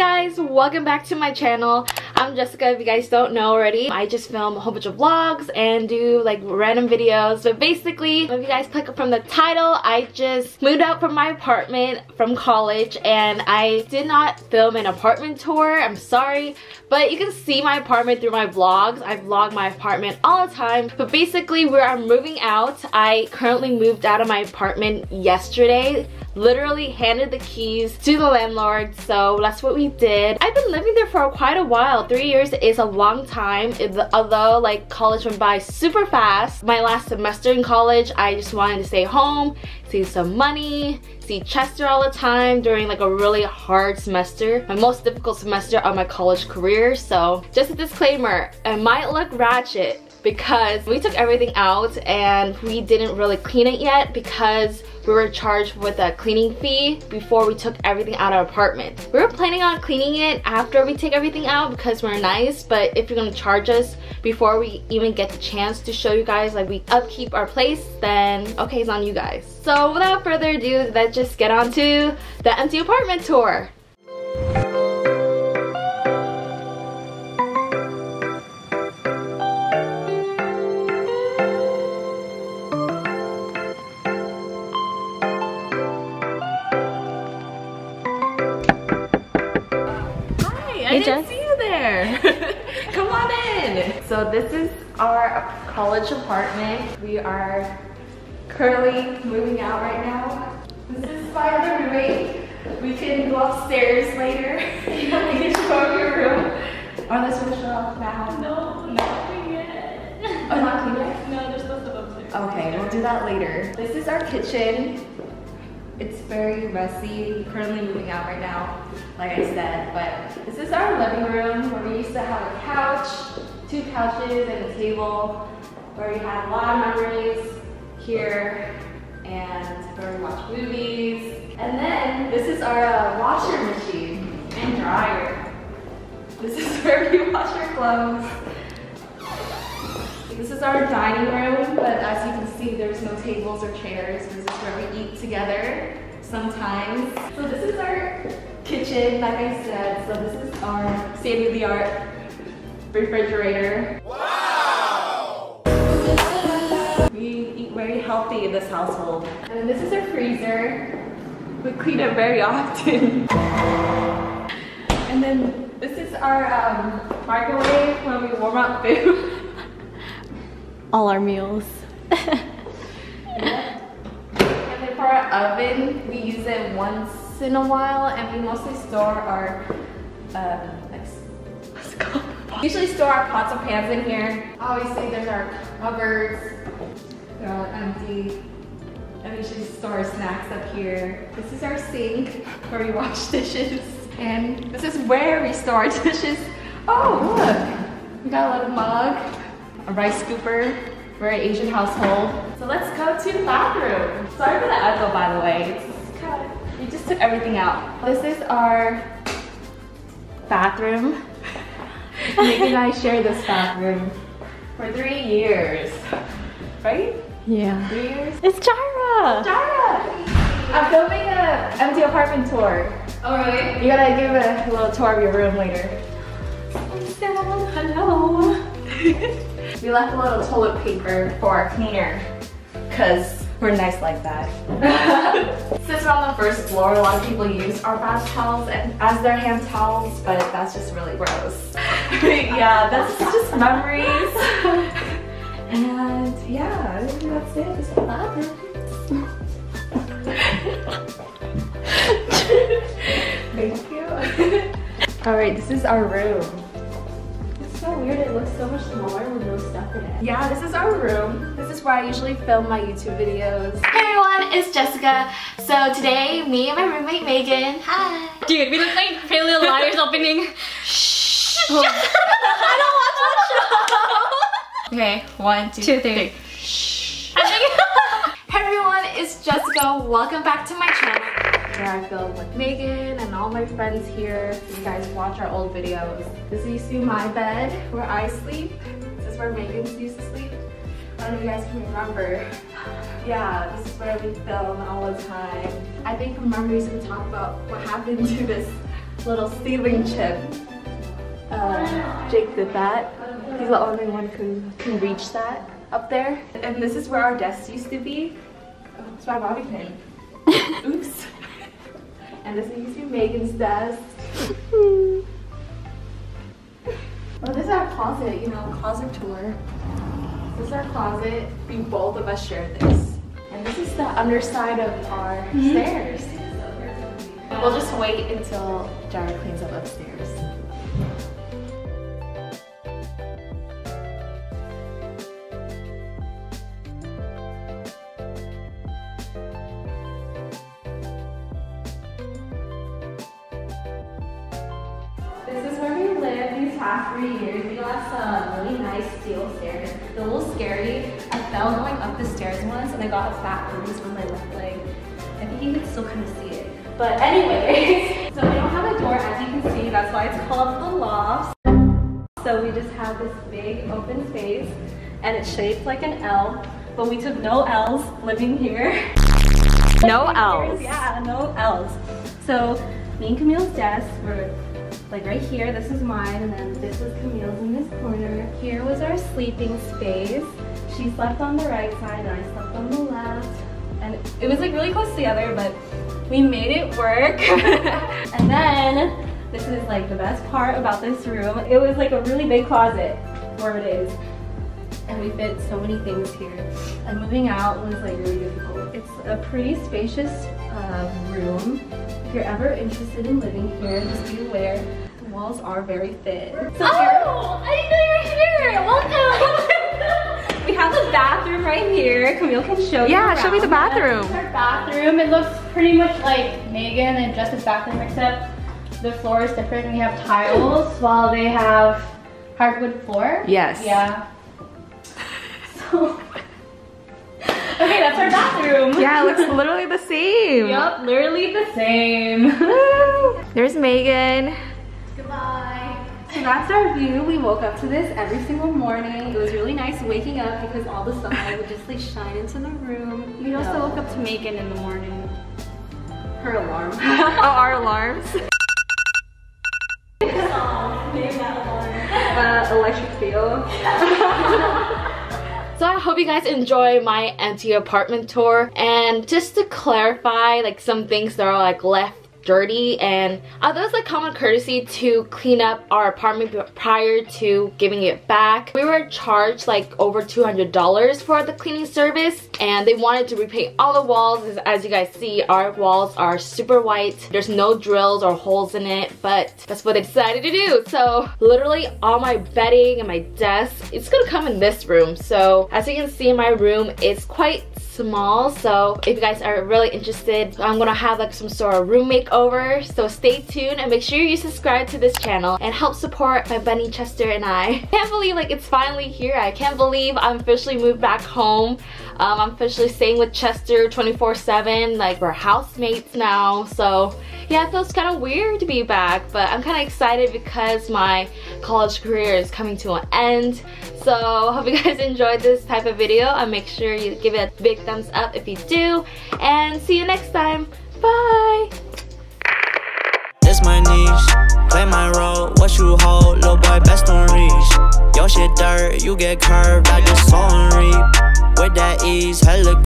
guys, welcome back to my channel. I'm Jessica, if you guys don't know already. I just film a whole bunch of vlogs and do like random videos. But basically, if you guys click from the title, I just moved out from my apartment from college and I did not film an apartment tour. I'm sorry, but you can see my apartment through my vlogs. I vlog my apartment all the time. But basically, where I'm moving out, I currently moved out of my apartment yesterday literally handed the keys to the landlord so that's what we did. I've been living there for quite a while. Three years is a long time although like college went by super fast. My last semester in college i just wanted to stay home save some money see chester all the time during like a really hard semester my most difficult semester of my college career. So just a disclaimer it might look ratchet because we took everything out and we didn't really clean it yet because we were charged with a cleaning fee before we took everything out of our apartment. We were planning on cleaning it after we take everything out because we're nice, but if you're gonna charge us before we even get the chance to show you guys like we upkeep our place, then okay, it's on you guys. So without further ado, let's just get on to the empty apartment tour. I didn't Jess. see you there. Come on in. So this is our college apartment. We are currently moving out right now. This is my other roommate. We can go upstairs later. you can show your room. Oh, let's finish off now. No, not clean yet. Oh, not clean yet? No, there's still stuff upstairs. Okay, we'll do that later. This is our kitchen. It's very messy, currently moving out right now, like I said, but this is our living room where we used to have a couch, two couches and a table, where we had a lot of memories here, and where we watch movies. And then this is our uh, washer machine and dryer. This is where we wash our clothes. This is our dining room, but as you can see, there's no tables or chairs. This is where we eat together sometimes. So this is our kitchen, like I said. So this is our state-of-the-art refrigerator. Wow! We eat very healthy in this household. And this is our freezer. We clean it very often. and then this is our um, microwave when we warm up food all our meals. and then for our oven, we use it once in a while and we mostly store our, uh, let's go. Usually store our pots and pans in here. Obviously there's our cupboards, they're all empty. And we usually store snacks up here. This is our sink where we wash dishes. And this is where we store dishes. Oh, look, we got a little mug rice scooper. We're an Asian household. So let's go to the bathroom. Sorry for the echo, by the way. It's kind of, we just took everything out. This is our bathroom. Nick and I share this bathroom for three years, right? Yeah. Three years? It's Jira! Jira! I'm filming an empty apartment tour. Oh, really? You gotta give a little tour of your room later. Hello. We left a little toilet paper for our cleaner because we're nice like that. Since we're on the first floor, a lot of people use our bath towels as their hand towels, but that's just really gross. yeah, that's just memories. and yeah, I think that's it. Just the bathroom. Thank you. All right, this is our room so weird. It looks so much smaller with no stuff in it. Yeah, this is our room. This is where I usually film my YouTube videos. Hey everyone, it's Jessica. So today, me and my roommate Megan. Hi. Dude, we look like Pretty Little Liars opening. Shh. I don't watch that show. okay, one, two, two three. three. Shh. hey everyone, it's Jessica. Welcome back to my channel where I film with Megan and all my friends here. You guys watch our old videos. This used to be my bed where I sleep. This is where Megan used to sleep. I don't know if you guys can remember. Yeah, this is where we film all the time. I think from memories we talk about what happened to this little ceiling chip. Uh, Jake did that. He's the only one who can reach that up there. And this is where our desk used to be. Oh, it's my bobby pin. Oops. And this used to be Megan's desk. oh, this is our closet, you know, closet tour. This is our closet. We both of us share this. And this is the underside of our mm -hmm. stairs. We'll just wait until Jared cleans up upstairs. This is where we lived these past three years. We got some really nice steel stairs. They're a little scary. I fell going up the stairs once and I got a fat bruise on my left leg. I think you can still kind of see it. But anyways, so we don't have a door as you can see. That's why it's called the loft. So we just have this big open space and it's shaped like an L. But we took no L's living here. No L's. Yeah, no L's. So me and Camille's desk were like right here, this is mine, and then this was Camille's in this corner. Here was our sleeping space. She slept on the right side, and I slept on the left. And it was like really close together, but we made it work. and then, this is like the best part about this room. It was like a really big closet, where it is. And we fit so many things here. And moving out was like really difficult. It's a pretty spacious uh, room. If you're ever interested in living here, just be aware the walls are very thin. So oh, I didn't know you were here. Welcome. we have the bathroom right here. Camille can show you. Yeah, show me the bathroom. Our bathroom. It looks pretty much like Megan and Justin's bathroom, except the floor is different. We have tiles while they have hardwood floor. Yes. Yeah. So. Okay, that's our bathroom. Yeah, it looks literally the same. Yep, literally the same. There's Megan. Goodbye. So that's our view. We woke up to this every single morning. It was really nice waking up because all the sunlight would just like shine into the room. We also woke up to Megan in the morning. Her alarm. oh, our alarms. uh, electric feel. So I hope you guys enjoy my empty apartment tour. And just to clarify like some things that are like left dirty and that was like common courtesy to clean up our apartment prior to giving it back. We were charged like over $200 for the cleaning service and they wanted to repaint all the walls. As you guys see, our walls are super white. There's no drills or holes in it, but that's what they decided to do. So literally all my bedding and my desk, it's gonna come in this room. So as you can see, my room is quite small so if you guys are really interested I'm gonna have like some sort of room makeover so stay tuned and make sure you subscribe to this channel and help support my bunny Chester and I. I can't believe like it's finally here. I can't believe I'm officially moved back home. Um, I'm officially staying with Chester 24-7 like we're housemates now so yeah it feels kind of weird to be back but I'm kind of excited because my college career is coming to an end so hope you guys enjoyed this type of video and make sure you give it a big thumbs up if you do. And see you next time. Bye! Play my role, what you hold, little boy best on reach. Your shit dirt, you get curved, I just saw and reap. With that ease, hella